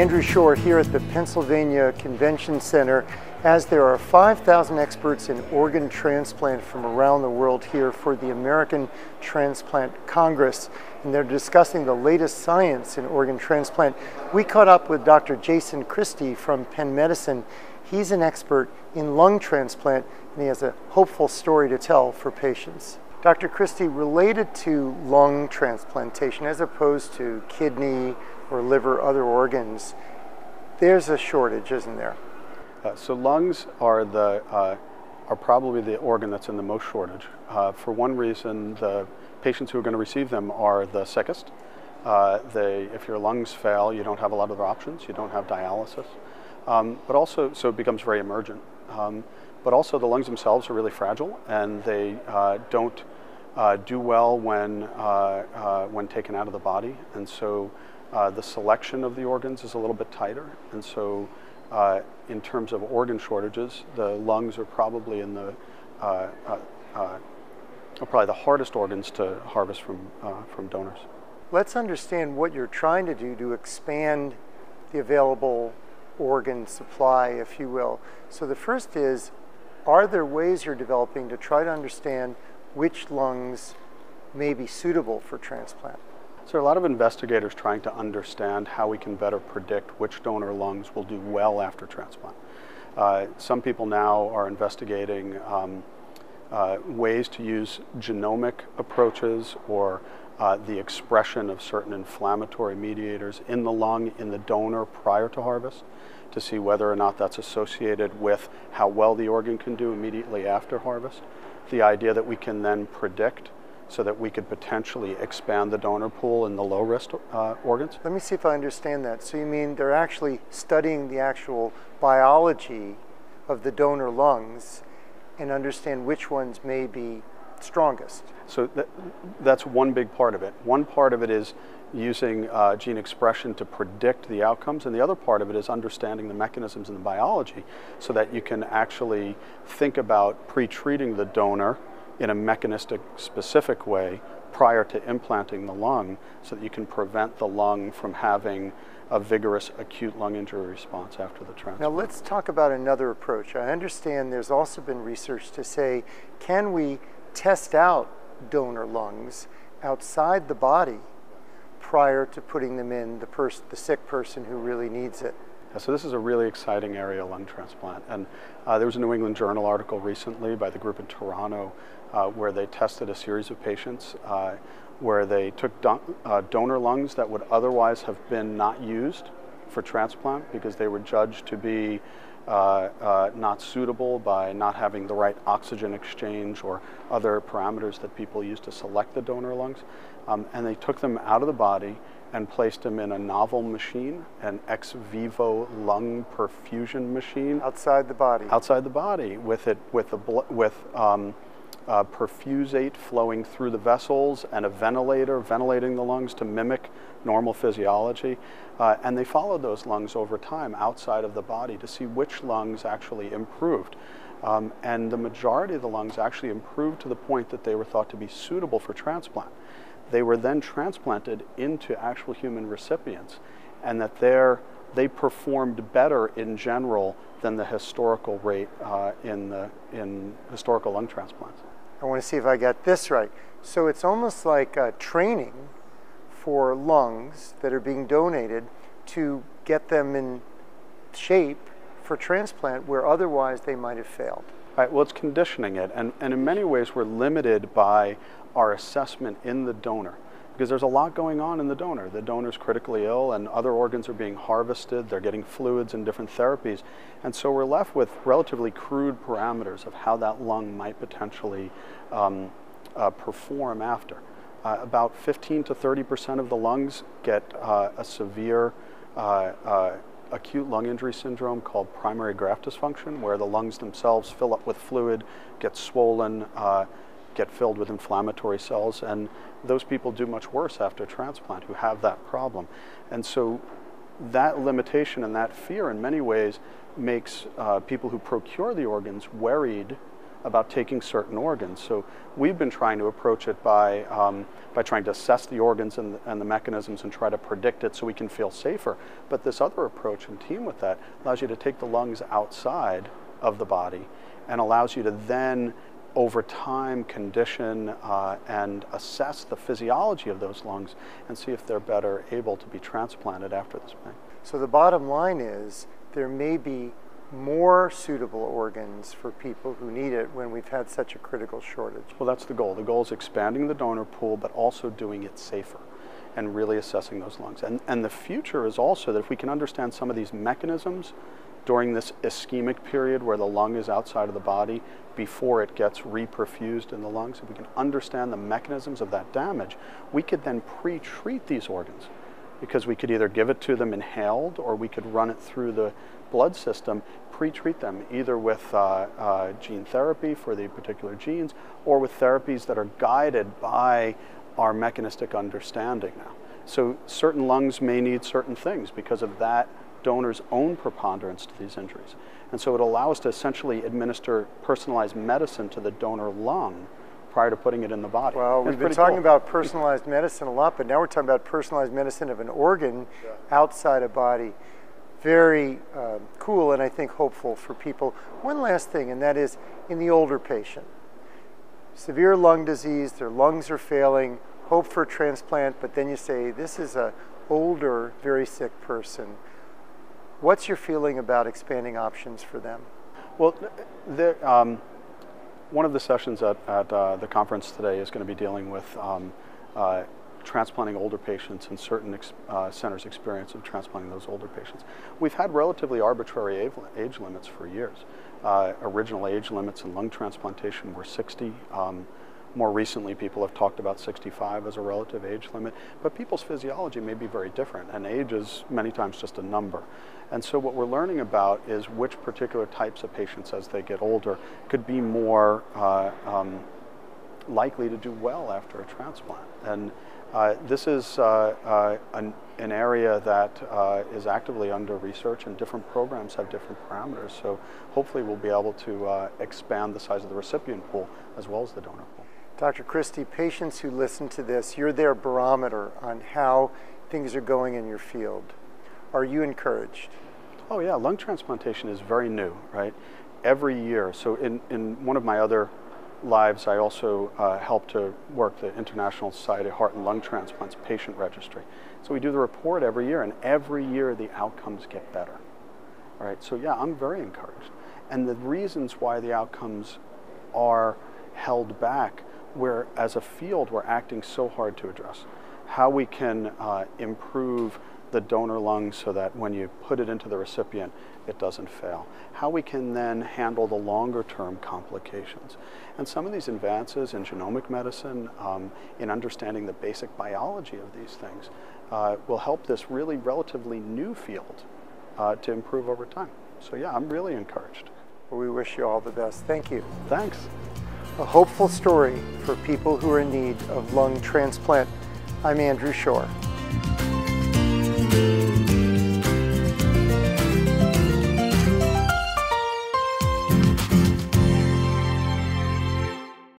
Andrew Schorr here at the Pennsylvania Convention Center as there are 5,000 experts in organ transplant from around the world here for the American Transplant Congress and they're discussing the latest science in organ transplant. We caught up with Dr. Jason Christie from Penn Medicine. He's an expert in lung transplant and he has a hopeful story to tell for patients. Dr. Christie, related to lung transplantation as opposed to kidney or liver, other organs, there's a shortage, isn't there? Uh, so lungs are the uh, are probably the organ that's in the most shortage. Uh, for one reason, the patients who are going to receive them are the sickest. Uh, they, if your lungs fail, you don't have a lot of other options. You don't have dialysis. Um, but also, so it becomes very emergent. Um, but also, the lungs themselves are really fragile, and they uh, don't uh, do well when when taken out of the body. And so, the selection of the organs is a little bit tighter. And so, uh, in terms of organ shortages, the lungs are probably in the uh, uh, uh probably the hardest organs to harvest from uh, from donors. Let's understand what you're trying to do to expand the available organ supply, if you will. So the first is, are there ways you're developing to try to understand which lungs may be suitable for transplant? So there are a lot of investigators trying to understand how we can better predict which donor lungs will do well after transplant. Uh, some people now are investigating um, uh, ways to use genomic approaches or uh, the expression of certain inflammatory mediators in the lung in the donor prior to harvest to see whether or not that's associated with how well the organ can do immediately after harvest. The idea that we can then predict so that we could potentially expand the donor pool in the low risk uh, organs. Let me see if I understand that. So you mean they're actually studying the actual biology of the donor lungs and understand which ones may be strongest? So that, that's one big part of it. One part of it is using uh, gene expression to predict the outcomes, and the other part of it is understanding the mechanisms in the biology so that you can actually think about pre-treating the donor in a mechanistic specific way prior to implanting the lung so that you can prevent the lung from having a vigorous acute lung injury response after the transplant. Now let's talk about another approach. I understand there's also been research to say, can we test out donor lungs outside the body prior to putting them in the, the sick person who really needs it? So this is a really exciting area lung transplant. And uh, there was a New England Journal article recently by the group in Toronto uh, where they tested a series of patients uh, where they took don uh, donor lungs that would otherwise have been not used for transplant because they were judged to be uh, uh, not suitable by not having the right oxygen exchange or other parameters that people use to select the donor lungs. Um, and they took them out of the body and placed him in a novel machine, an ex vivo lung perfusion machine. Outside the body. Outside the body, with it with the with um, uh, perfusate flowing through the vessels and a ventilator ventilating the lungs to mimic normal physiology. Uh, and they followed those lungs over time outside of the body to see which lungs actually improved. Um, and the majority of the lungs actually improved to the point that they were thought to be suitable for transplant. They were then transplanted into actual human recipients, and that they performed better in general than the historical rate uh, in, the, in historical lung transplants. I want to see if I got this right. So it's almost like training for lungs that are being donated to get them in shape for transplant where otherwise they might have failed. Right, well, it's conditioning it, and, and in many ways we're limited by our assessment in the donor because there's a lot going on in the donor. The donor's critically ill and other organs are being harvested, they're getting fluids and different therapies. And so we're left with relatively crude parameters of how that lung might potentially um, uh, perform after. Uh, about 15 to 30% of the lungs get uh, a severe uh, uh, acute lung injury syndrome called primary graft dysfunction, where the lungs themselves fill up with fluid, get swollen, uh, get filled with inflammatory cells, and those people do much worse after transplant who have that problem. And so that limitation and that fear in many ways makes uh, people who procure the organs worried about taking certain organs. So we've been trying to approach it by, um, by trying to assess the organs and the, and the mechanisms and try to predict it so we can feel safer. But this other approach in team with that allows you to take the lungs outside of the body and allows you to then over time condition uh, and assess the physiology of those lungs and see if they're better able to be transplanted after this pain. So the bottom line is there may be more suitable organs for people who need it when we've had such a critical shortage. Well, that's the goal. The goal is expanding the donor pool, but also doing it safer and really assessing those lungs. And, and the future is also that if we can understand some of these mechanisms during this ischemic period where the lung is outside of the body before it gets reperfused in the lungs, if we can understand the mechanisms of that damage, we could then pre-treat these organs because we could either give it to them inhaled or we could run it through the blood system, pre-treat them either with uh, uh, gene therapy for the particular genes or with therapies that are guided by our mechanistic understanding now. So certain lungs may need certain things because of that donor's own preponderance to these injuries. And so it allows us to essentially administer personalized medicine to the donor lung prior to putting it in the body. Well, we've been talking cool. about personalized medicine a lot, but now we're talking about personalized medicine of an organ yeah. outside a body. Very uh, cool and I think hopeful for people. One last thing, and that is in the older patient. Severe lung disease, their lungs are failing, hope for transplant, but then you say, this is a older, very sick person. What's your feeling about expanding options for them? Well, um, one of the sessions at, at uh, the conference today is going to be dealing with um, uh, transplanting older patients and certain ex uh, centers' experience of transplanting those older patients. We've had relatively arbitrary age, age limits for years. Uh, original age limits in lung transplantation were 60. Um, more recently, people have talked about 65 as a relative age limit, but people's physiology may be very different, and age is many times just a number. And so what we're learning about is which particular types of patients as they get older could be more uh, um, likely to do well after a transplant. And uh, this is uh, uh an, an, area that uh, is actively under research and different programs have different parameters. So hopefully we'll be able to uh, expand the size of the recipient pool as well as the donor pool. Dr. Christie, patients who listen to this, you're their barometer on how things are going in your field. Are you encouraged? Oh yeah, lung transplantation is very new, right? Every year. So in, in one of my other lives, I also uh, help to work the International Society of Heart and Lung Transplants patient registry. So we do the report every year, and every year the outcomes get better. Right? So yeah, I'm very encouraged. And the reasons why the outcomes are held back where as a field we're acting so hard to address. How we can uh, improve the donor lung so that when you put it into the recipient, it doesn't fail. How we can then handle the longer term complications. And some of these advances in genomic medicine, um, in understanding the basic biology of these things, uh, will help this really relatively new field uh, to improve over time. So yeah, I'm really encouraged. Well, we wish you all the best. Thank you. Thanks a hopeful story for people who are in need of lung transplant. I'm Andrew Schorr.